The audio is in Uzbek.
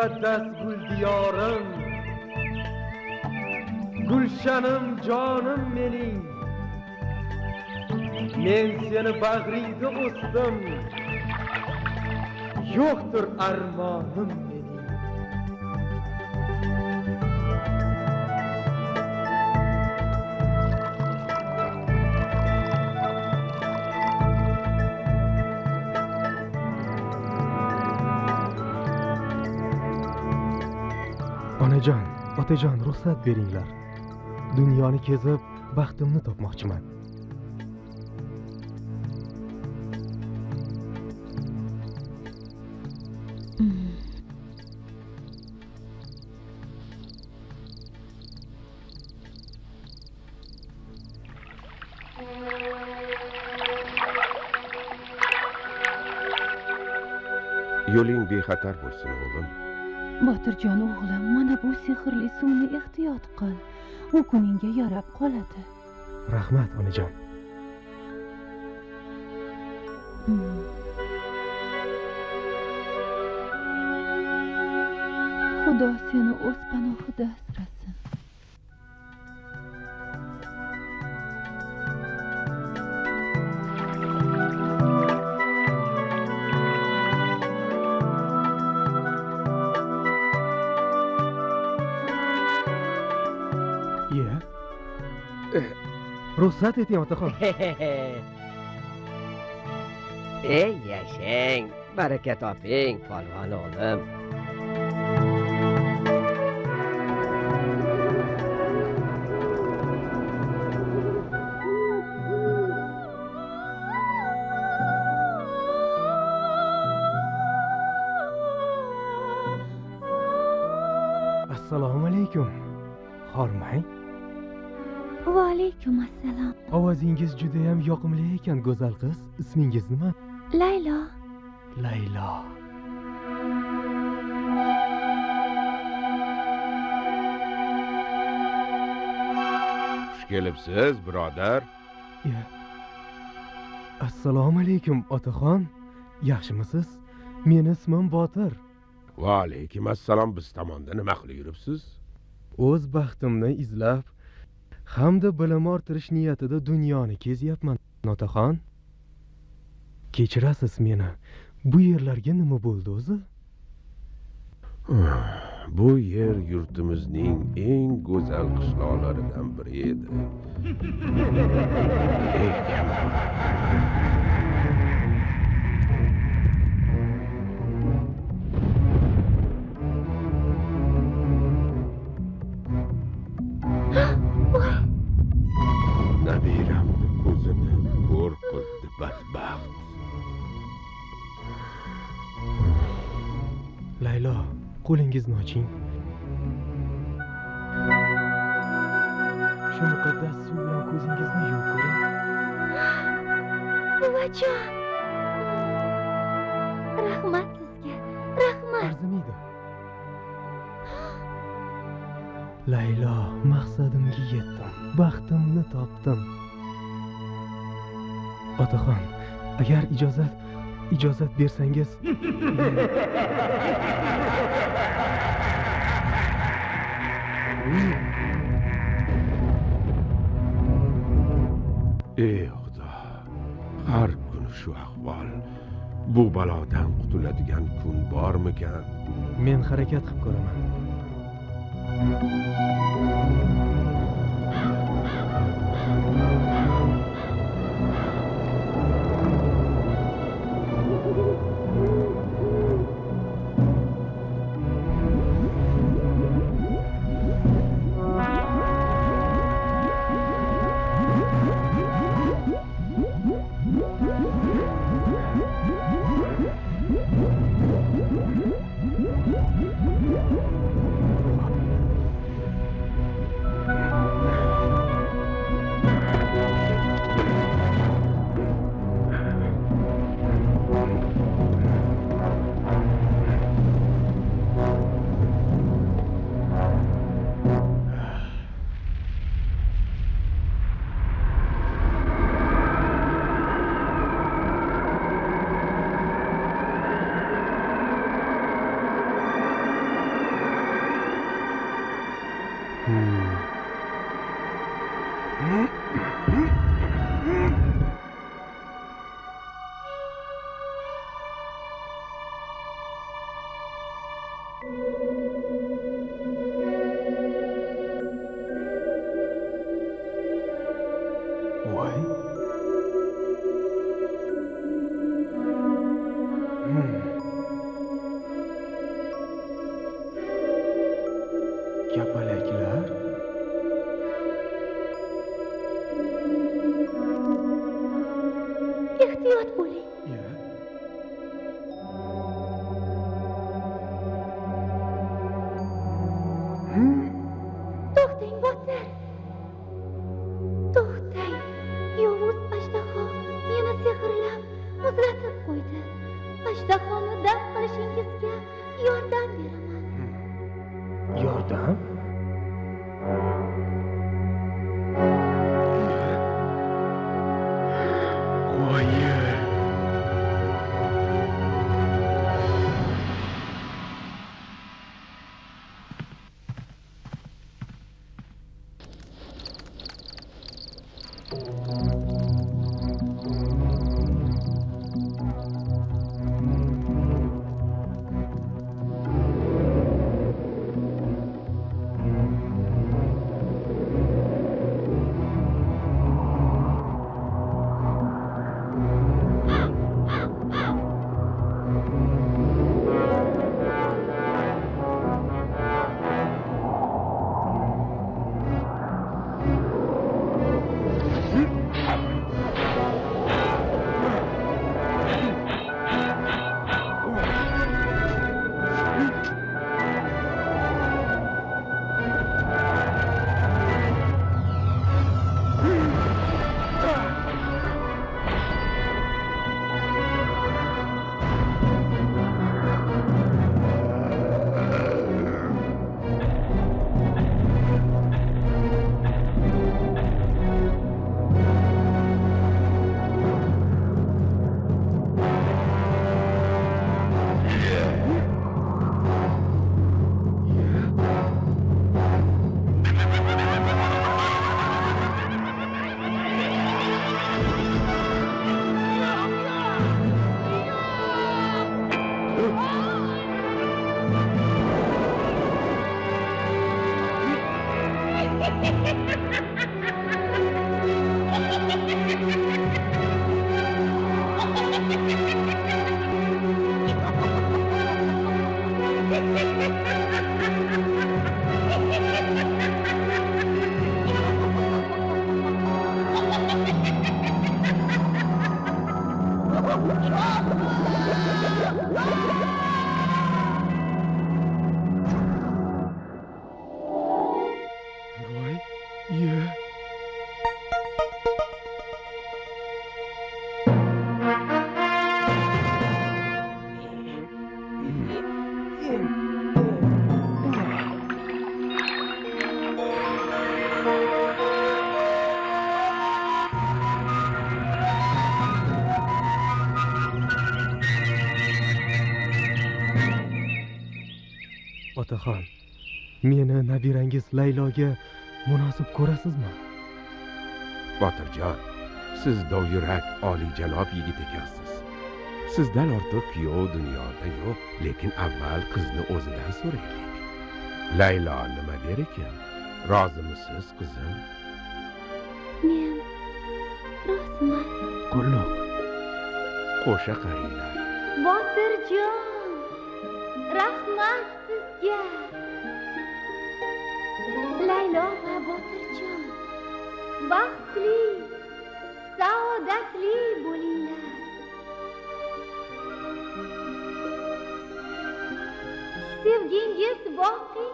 ey muqaddas gul diyorim gulshanim jonim mening men seni bag'ringda o'sdim yo'qdir armonim onajon otajon ruxsat beringlar. Dunyoni kezib baxtimni topmoqchiman. Yo'ling bexatar bo'lsin o'g'lim. Botirjon o'g'lim mana bu sehrli suvni ehtiyot qil. U kuningga yarab qoladi. Rahmat onajon. Hmm. xudo seni o'z panohida asrasin ruxsat eting otaxon ey yashang baraka toping polvon o'g'lim assalomu alaykum hormang va alaykum assalom ovozingiz judayam yoqimli ekan go'zal qiz. Ismingiz nima? Laylo. Laylo. Xush kelibsiz birodar. Assalomu alaykum otaxon. Yaxshimisiz? Meni ismim botir. Va alaykum assalom biz tomonda nima qilib yuribsiz? O'z baxtimni izlab hamda bilim orttirish niyatida dunyoni kezyapman. Otaxon kechirasiz meni. Bu yerlarga nima bo'ldi o'zi? Bu yer yurtimizning eng go'zal qishloqlaridan biri edi badbaxt laylo qo'lingizni oching. Shu muqaddas suv bilan ko'zingizni yuvib ko'ring. Buvajon rahmat sizga rahmat. Arzimaydi. Laylo maqsadimga yetdim baxtimni topdim otaxon agar ijozat ijozat bersangiz. Ey xudo har kuni shu ahvol bu balodan qutuladigan kun bormikan? Men harakat qilib ko'raman sehrlab muzlatib qo'ydi. Ajdahoni daf qilishingizga yordam beraman. Yordam? Voy voy iya otaxon meni nabirangiz layloga munosib ko'rasizmi? Botirjon siz dovyurak oliyjanob yigit ekansiz. Sizdan ortiq kuyov dunyoda yo'q lekin avval qizni o'zidan so'raylik. Laylo nima der ekan? Rozimisiz qizim? Men roziman qulluq. Qo'sha qaranglar botirjon rahmat sizga baxtli saodatli bo'linglar sevgingiz boqiy bo'lsin bu